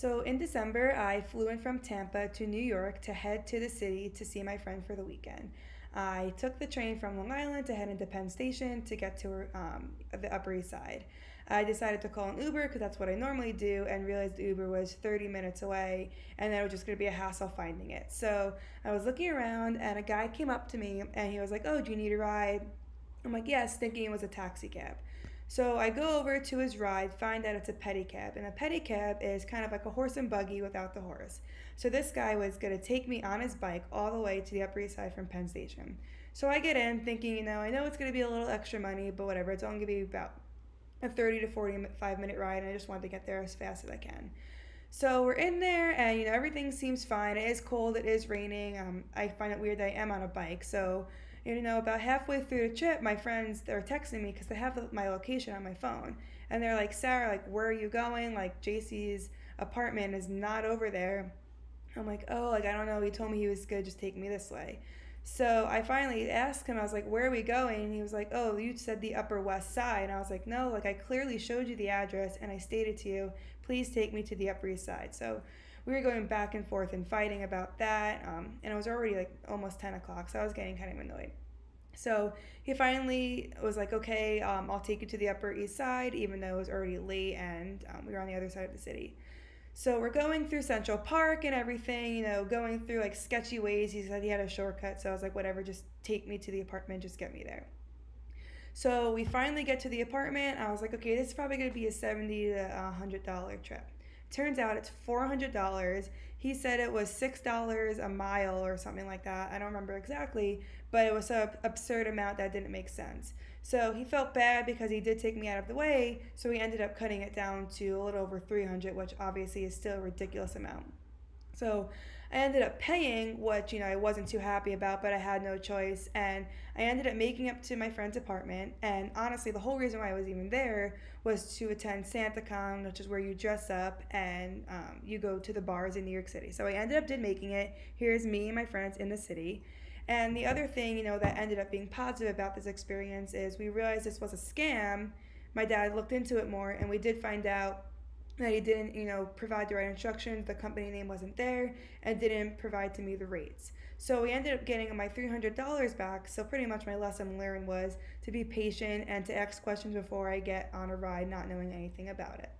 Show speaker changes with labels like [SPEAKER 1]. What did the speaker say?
[SPEAKER 1] So in December, I flew in from Tampa to New York to head to the city to see my friend for the weekend. I took the train from Long Island to head into Penn Station to get to um, the Upper East Side. I decided to call an Uber because that's what I normally do and realized the Uber was 30 minutes away and that it was just going to be a hassle finding it. So I was looking around and a guy came up to me and he was like, Oh, do you need a ride? I'm like, Yes, thinking it was a taxi cab. So I go over to his ride, find out it's a pedicab, and a pedicab is kind of like a horse and buggy without the horse. So this guy was going to take me on his bike all the way to the Upper East Side from Penn Station. So I get in thinking, you know, I know it's going to be a little extra money, but whatever. It's only going to be about a 30 to 45 minute ride, and I just wanted to get there as fast as I can. So we're in there, and you know everything seems fine. It is cold. It is raining. Um, I find it weird that I am on a bike. So you know, about halfway through the trip, my friends they're texting me because they have my location on my phone, and they're like, "Sarah, like, where are you going? Like, JC's apartment is not over there." I'm like, "Oh, like I don't know. He told me he was gonna just take me this way." So I finally asked him, I was like, where are we going? And he was like, oh, you said the Upper West Side. And I was like, no, like I clearly showed you the address and I stated to you, please take me to the Upper East Side. So we were going back and forth and fighting about that. Um, and it was already like almost 10 o'clock, so I was getting kind of annoyed. So he finally was like, okay, um, I'll take you to the Upper East Side, even though it was already late and um, we were on the other side of the city. So we're going through Central Park and everything, you know, going through like sketchy ways. He said he had a shortcut, so I was like, whatever, just take me to the apartment, just get me there. So we finally get to the apartment. I was like, okay, this is probably going to be a seventy to hundred dollar trip. Turns out it's four hundred dollars. He said it was six dollars a mile or something like that. I don't remember exactly, but it was an absurd amount that didn't make sense. So he felt bad because he did take me out of the way. So he ended up cutting it down to a little over three hundred, which obviously is still a ridiculous amount. So I ended up paying, which, you know, I wasn't too happy about, but I had no choice. And I ended up making up to my friend's apartment. And honestly, the whole reason why I was even there was to attend SantaCon, which is where you dress up and um, you go to the bars in New York City. So I ended up did making it. Here's me and my friends in the city. And the other thing, you know, that ended up being positive about this experience is we realized this was a scam. My dad looked into it more, and we did find out that he didn't, you know, provide the right instructions, the company name wasn't there, and didn't provide to me the rates. So we ended up getting my $300 back. So pretty much my lesson learned was to be patient and to ask questions before I get on a ride not knowing anything about it.